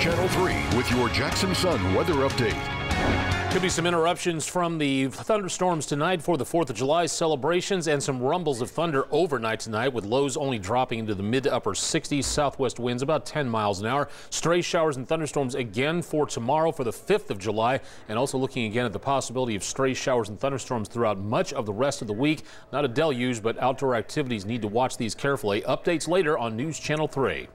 Channel 3 with your Jackson Sun weather update. Could be some interruptions from the thunderstorms tonight for the 4th of July celebrations and some rumbles of thunder overnight tonight with lows only dropping into the mid to upper 60s. Southwest winds about 10 miles an hour. Stray showers and thunderstorms again for tomorrow for the 5th of July and also looking again at the possibility of stray showers and thunderstorms throughout much of the rest of the week. Not a deluge, but outdoor activities need to watch these carefully. Updates later on News Channel 3.